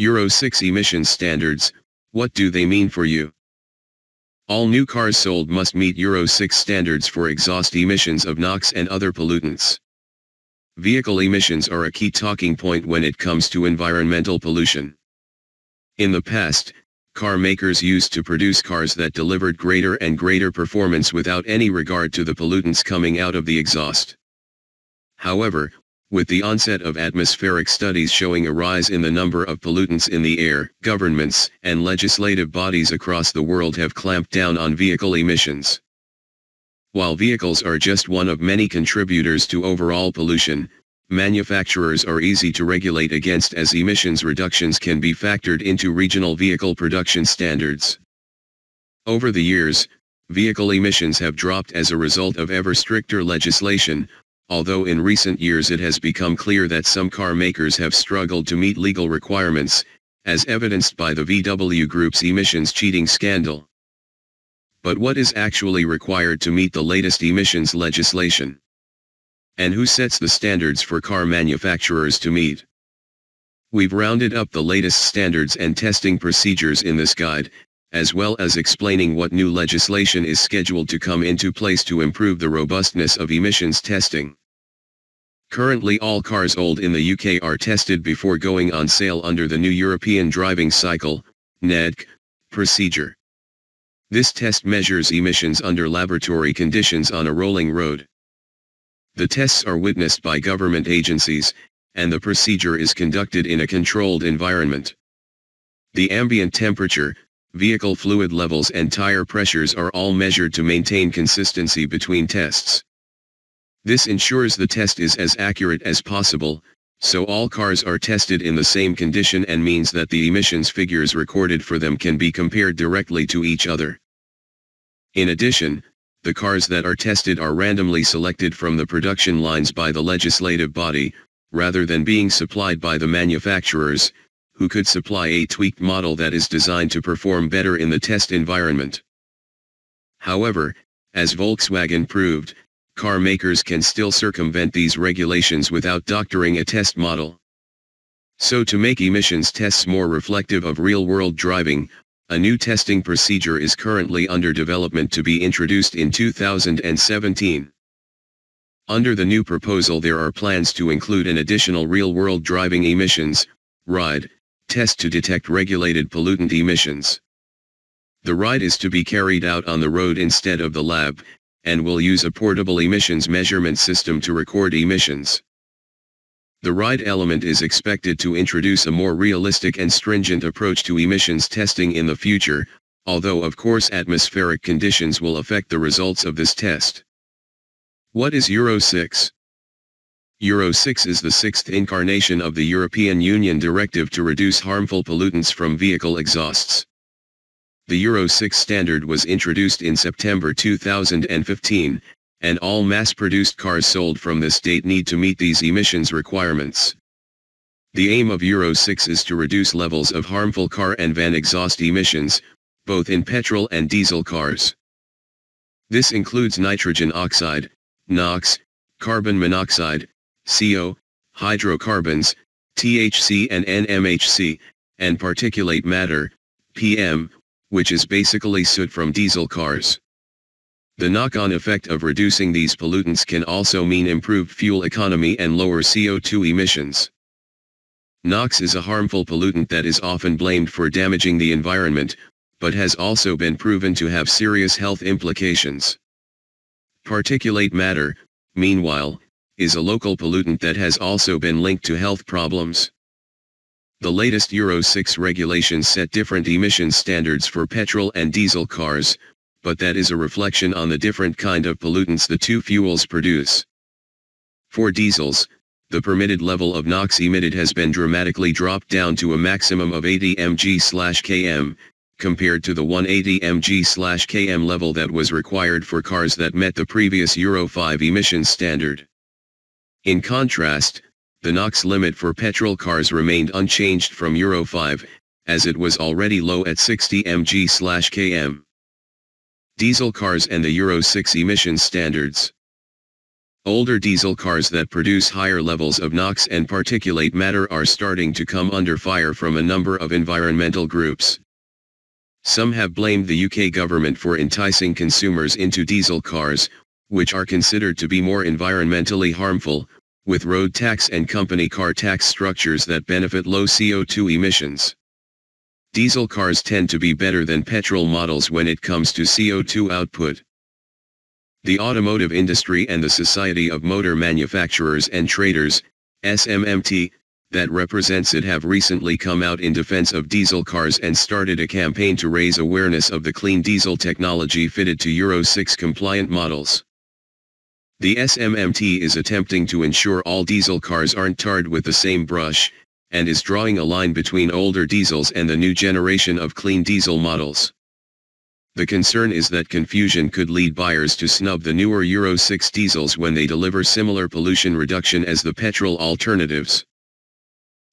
Euro 6 emissions standards, what do they mean for you? All new cars sold must meet Euro 6 standards for exhaust emissions of NOx and other pollutants. Vehicle emissions are a key talking point when it comes to environmental pollution. In the past, car makers used to produce cars that delivered greater and greater performance without any regard to the pollutants coming out of the exhaust. However, with the onset of atmospheric studies showing a rise in the number of pollutants in the air, governments and legislative bodies across the world have clamped down on vehicle emissions. While vehicles are just one of many contributors to overall pollution, manufacturers are easy to regulate against as emissions reductions can be factored into regional vehicle production standards. Over the years, vehicle emissions have dropped as a result of ever stricter legislation, although in recent years it has become clear that some car makers have struggled to meet legal requirements, as evidenced by the VW Group's emissions cheating scandal. But what is actually required to meet the latest emissions legislation? And who sets the standards for car manufacturers to meet? We've rounded up the latest standards and testing procedures in this guide, as well as explaining what new legislation is scheduled to come into place to improve the robustness of emissions testing. Currently all cars old in the UK are tested before going on sale under the new European Driving Cycle, NEDC, procedure. This test measures emissions under laboratory conditions on a rolling road. The tests are witnessed by government agencies, and the procedure is conducted in a controlled environment. The ambient temperature, vehicle fluid levels and tire pressures are all measured to maintain consistency between tests. This ensures the test is as accurate as possible, so all cars are tested in the same condition and means that the emissions figures recorded for them can be compared directly to each other. In addition, the cars that are tested are randomly selected from the production lines by the legislative body, rather than being supplied by the manufacturers, who could supply a tweaked model that is designed to perform better in the test environment. However, as Volkswagen proved, car makers can still circumvent these regulations without doctoring a test model. So to make emissions tests more reflective of real-world driving, a new testing procedure is currently under development to be introduced in 2017. Under the new proposal there are plans to include an additional real-world driving emissions, RIDE, test to detect regulated pollutant emissions. The RIDE is to be carried out on the road instead of the lab, and will use a portable emissions measurement system to record emissions. The RIDE element is expected to introduce a more realistic and stringent approach to emissions testing in the future, although of course atmospheric conditions will affect the results of this test. What is Euro 6? Euro 6 is the sixth incarnation of the European Union directive to reduce harmful pollutants from vehicle exhausts. The Euro 6 standard was introduced in September 2015, and all mass-produced cars sold from this date need to meet these emissions requirements. The aim of Euro 6 is to reduce levels of harmful car and van exhaust emissions, both in petrol and diesel cars. This includes nitrogen oxide, NOx, carbon monoxide, CO, hydrocarbons, THC and NMHC, and particulate matter, PM, which is basically soot from diesel cars. The knock-on effect of reducing these pollutants can also mean improved fuel economy and lower CO2 emissions. NOx is a harmful pollutant that is often blamed for damaging the environment, but has also been proven to have serious health implications. Particulate matter, meanwhile, is a local pollutant that has also been linked to health problems. The latest Euro 6 regulations set different emission standards for petrol and diesel cars, but that is a reflection on the different kind of pollutants the two fuels produce. For diesels, the permitted level of NOx emitted has been dramatically dropped down to a maximum of 80 mg/km, compared to the 180 mg/km level that was required for cars that met the previous Euro 5 emissions standard. In contrast, the NOx limit for petrol cars remained unchanged from Euro 5, as it was already low at 60 mg/km diesel cars and the Euro 6 emissions standards. older diesel cars that produce higher levels of NOx and particulate matter are starting to come under fire from a number of environmental groups. Some have blamed the UK government for enticing consumers into diesel cars, which are considered to be more environmentally harmful, with road tax and company car tax structures that benefit low CO2 emissions. Diesel cars tend to be better than petrol models when it comes to CO2 output. The automotive industry and the Society of Motor Manufacturers and Traders, SMMT, that represents it have recently come out in defense of diesel cars and started a campaign to raise awareness of the clean diesel technology fitted to Euro 6 compliant models. The SMMT is attempting to ensure all diesel cars aren't tarred with the same brush, and is drawing a line between older diesels and the new generation of clean diesel models. The concern is that confusion could lead buyers to snub the newer Euro 6 diesels when they deliver similar pollution reduction as the petrol alternatives.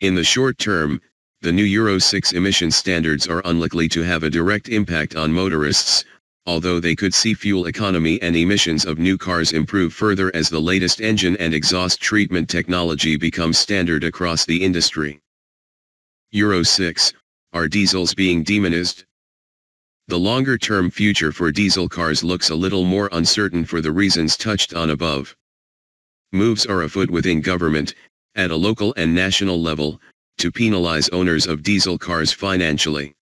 In the short term, the new Euro 6 emission standards are unlikely to have a direct impact on motorists, although they could see fuel economy and emissions of new cars improve further as the latest engine and exhaust treatment technology becomes standard across the industry. Euro 6, are diesels being demonized? The longer-term future for diesel cars looks a little more uncertain for the reasons touched on above. Moves are afoot within government, at a local and national level, to penalize owners of diesel cars financially.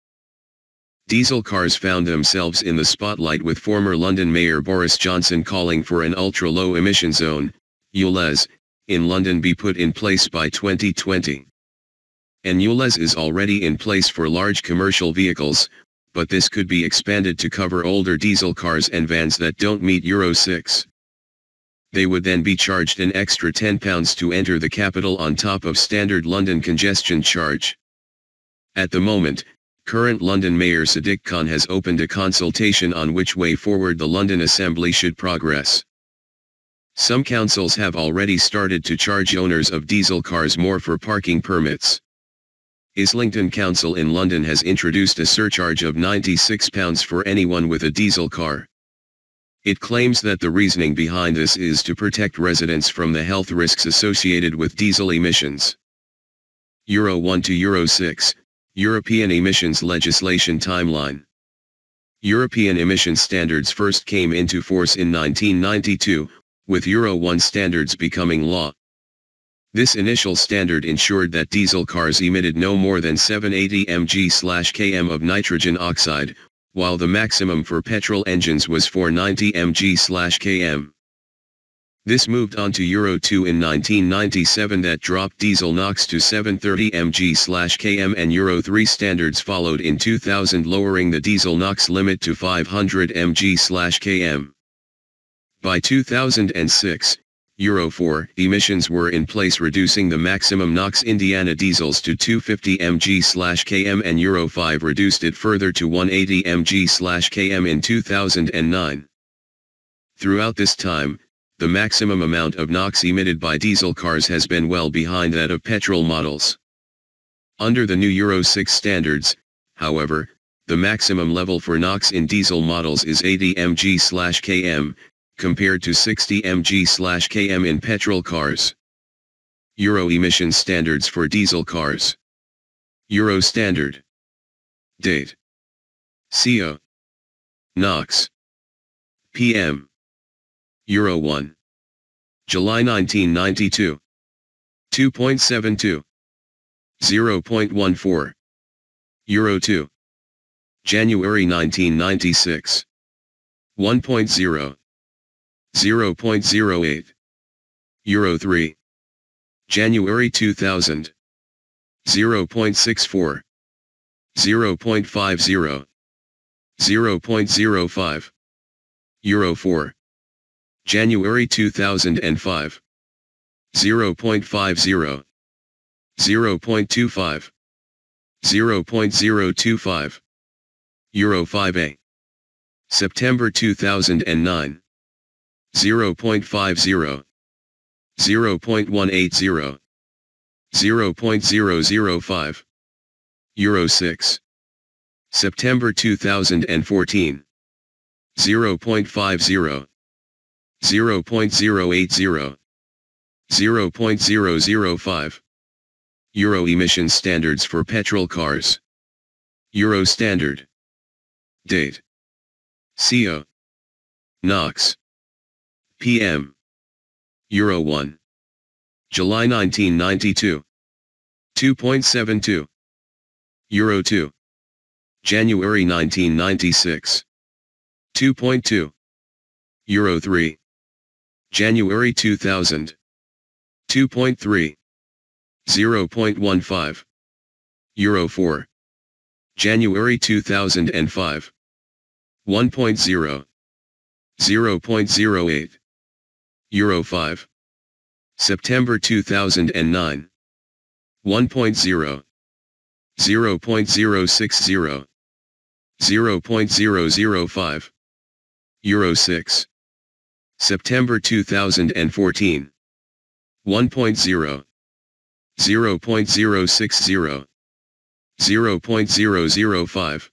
Diesel cars found themselves in the spotlight with former London Mayor Boris Johnson calling for an ultra-low emission zone, ULEZ, in London be put in place by 2020. An ULEZ is already in place for large commercial vehicles, but this could be expanded to cover older diesel cars and vans that don't meet Euro 6. They would then be charged an extra £10 to enter the capital on top of standard London congestion charge. At the moment, current London Mayor Sadiq Khan has opened a consultation on which way forward the London Assembly should progress. Some councils have already started to charge owners of diesel cars more for parking permits. Islington Council in London has introduced a surcharge of £96 for anyone with a diesel car. It claims that the reasoning behind this is to protect residents from the health risks associated with diesel emissions. Euro 1 to Euro 6, European emissions legislation timeline. European emission standards first came into force in 1992, with Euro 1 standards becoming law. This initial standard ensured that diesel cars emitted no more than 780 mg/km of nitrogen oxide, while the maximum for petrol engines was 490 mg/km. This moved on to Euro 2 in 1997 that dropped diesel NOx to 730 mg/km and Euro 3 standards followed in 2000 lowering the diesel NOx limit to 500 mg/km. By 2006, Euro 4 emissions were in place reducing the maximum NOx Indiana diesels to 250 mg/km and Euro 5 reduced it further to 180 mg/km in 2009. Throughout this time, the maximum amount of NOx emitted by diesel cars has been well behind that of petrol models. Under the new Euro 6 standards, however, the maximum level for NOx in diesel models is 80 mg/km, compared to 60 mg/km in petrol cars. Euro emission standards for diesel cars. Euro standard. Date. CO. NOx. PM. Euro 1. July 1992. 2.72. 0.14. Euro 2. January 1996. 1.0. 0.08. Euro 3. January 2000. 0.64. 0.50. 0.05. Euro 4. January 2005. 0.50. 0.25. 0.025. Euro 5A. September 2009. 0.50, 0.180, 0.005, Euro 6. September 2014. 0.50, 0.080, 0.005. Euro emission standards for petrol cars. Euro standard. Date. CO. NOx. PM. Euro 1. July 1992. 2.72. Euro 2. January 1996. 2.2. Euro 3. January 2000. 2.3. 0.15. Euro 4. January 2005. 1.0. 0.08. Euro 5. September 2009. 1.0. 0.060. 0.005. Euro 6. September 2014. 1.0. 0.060. 0.005.